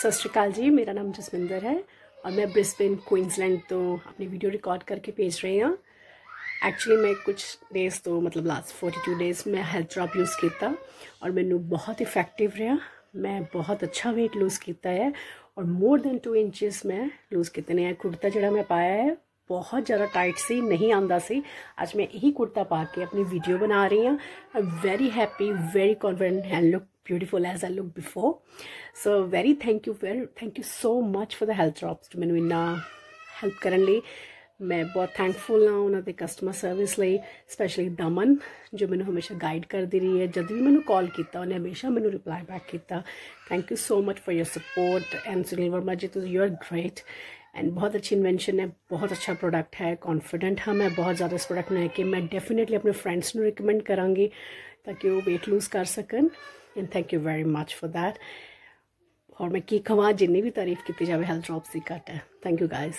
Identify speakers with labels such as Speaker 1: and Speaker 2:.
Speaker 1: सत श्रीकाल जी, मेरा नाम जसमिंदर है और मैं ब्रिस्बेन, क्वींसलैंड तो अपनी वीडियो रिकॉर्ड करके भेज रही हूँ। एक्चुअली मैं कुछ डेज़ तो मतलब लास्ट फोर्टी टू डेज़ मैं हेल्थ ड्रॉप यूज़ किया और मैनू बहुत इफ़ेक्टिव रहा। मैं बहुत अच्छा वेट लूज़ किया है और मोर देन टू इंचिस मैं लूज़ कितने हैं। कुर्ता जरा मैं पाया है, बहुत ज़्यादा टाइट सी, नहीं आता सी। आज मैं यही कुर्ता पा के अपनी वीडियो बना रही हूँ। I am very happy very confident and look beautiful as I looked before. So, very thank you very thank you so much for the health drops to me help currently. मैं बहुत thankful हाँ उन्होंने customer service लिए specially दमन जो मैं हमेशा guide करती रही है। जब भी मैंने कॉल किया उन्हें हमेशा मैंने रिप्लाई बैक किया thank you so much for your support and Sunil Verma ji तो यू आर ग्रेट एंड बहुत अच्छी इन्वेंशन है, बहुत अच्छा प्रोडक्ट है कॉन्फिडेंट हाँ मैं, बहुत ज़्यादा इस प्रोडक्ट में है कि मैं डेफिनेटली अपने फ्रेंड्स में रिकमेंड कराँगी, ताकि वो वेट लूज़ कर सकन। And thank you very much for that और मैं की खवा जिन्नी भी तारीफ़ की जाए हेल्थ ड्रॉप से घट है। Thank you guys